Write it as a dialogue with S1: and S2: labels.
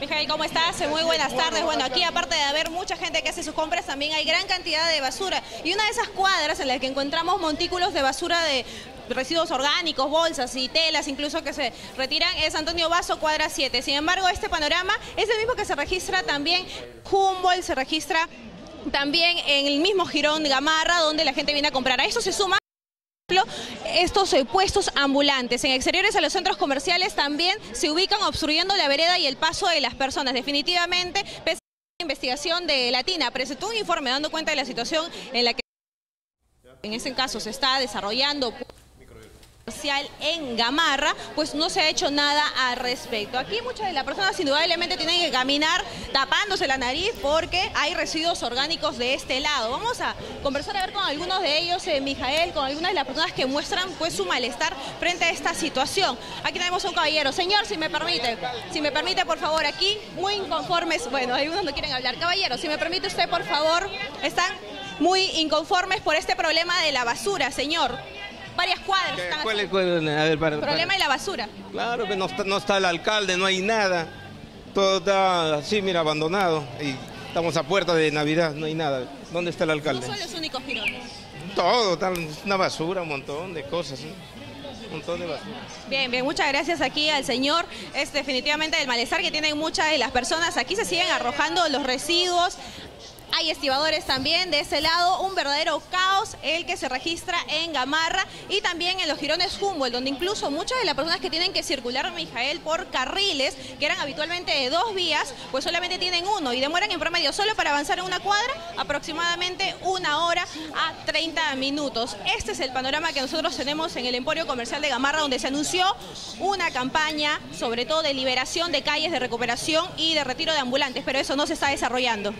S1: Mijael, ¿cómo estás? Muy buenas tardes. Bueno, aquí aparte de haber mucha gente que hace sus compras, también hay gran cantidad de basura. Y una de esas cuadras en las que encontramos montículos de basura de residuos orgánicos, bolsas y telas incluso que se retiran es Antonio Vaso, cuadra 7. Sin embargo, este panorama es el mismo que se registra también Humboldt, se registra también en el mismo Girón de Gamarra, donde la gente viene a comprar. A eso se suma estos eh, puestos ambulantes en exteriores a los centros comerciales también se ubican obstruyendo la vereda y el paso de las personas. Definitivamente, pese a la investigación de Latina, presentó un informe dando cuenta de la situación en la que en ese caso se está desarrollando en Gamarra, pues no se ha hecho nada al respecto. Aquí muchas de las personas indudablemente tienen que caminar tapándose la nariz porque hay residuos orgánicos de este lado. Vamos a conversar a ver con algunos de ellos, eh, Mijael, con algunas de las personas que muestran pues su malestar frente a esta situación. Aquí tenemos un caballero. Señor, si me permite, si me permite, por favor, aquí muy inconformes, bueno, algunos no quieren hablar. Caballero, si me permite usted, por favor, están muy inconformes por este problema de la basura, señor varias cuadras.
S2: ¿Cuál es, el
S1: problema de la basura?
S2: Claro, que no está, no está el alcalde, no hay nada. Todo está así, mira, abandonado. Y estamos a puerta de Navidad, no hay nada. ¿Dónde está el alcalde?
S1: No son los únicos girones.
S2: Todo, está una basura, un montón de cosas. Un montón de basura.
S1: Bien, bien, muchas gracias aquí al señor. Es definitivamente el malestar que tienen muchas de las personas. Aquí se siguen arrojando los residuos hay estibadores también de ese lado, un verdadero el que se registra en Gamarra y también en los girones Humboldt, donde incluso muchas de las personas que tienen que circular, Mijael, por carriles, que eran habitualmente de dos vías, pues solamente tienen uno y demoran en promedio solo para avanzar en una cuadra aproximadamente una hora a 30 minutos. Este es el panorama que nosotros tenemos en el Emporio Comercial de Gamarra, donde se anunció una campaña, sobre todo de liberación de calles, de recuperación y de retiro de ambulantes, pero eso no se está desarrollando.